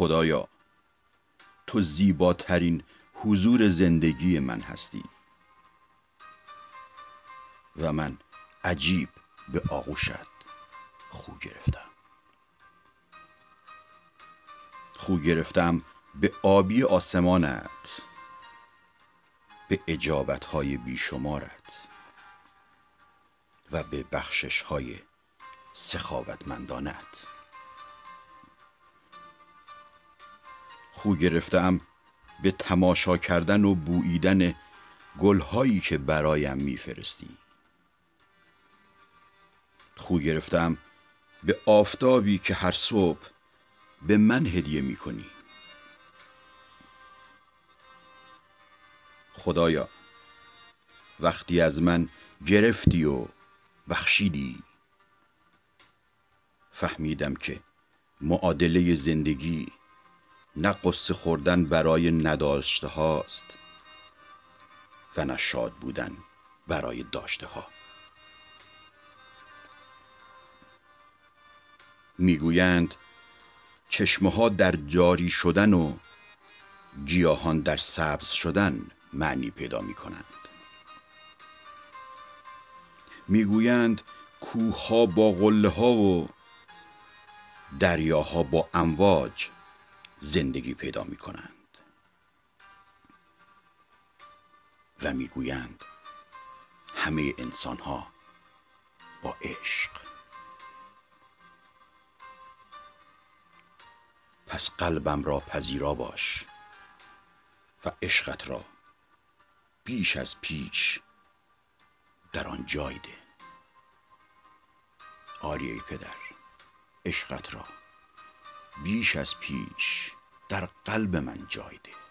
خدایا تو زیباترین حضور زندگی من هستی و من عجیب به آغوشت خو گرفتم. خو گرفتم به آبی آسمانت به اجابت های بیشمارت و به بخشش های سخاوتمندانت. خو گرفتم به تماشا کردن و بوییدن گلهایی که برایم میفرستی. خو گرفتم به آفتابی که هر صبح به من هدیه می‌کنی. خدایا وقتی از من گرفتی و بخشیدی فهمیدم که معادله زندگی نه قصه خوردن برای نداشته هاست و نه شاد بودن برای داشته ها می‌گویند چشمه ها در جاری شدن و گیاهان در سبز شدن معنی پیدا می کنند می‌گویند کوه ها با قله ها و دریاها با امواج زندگی پیدا می کنند و می‌گویند همه انسان ها با عشق. پس قلبم را پذیرا باش و عشقت را بیش از پیش در آن جای ده. پدر عشقت را. بیش از پیش در قلب من جای ده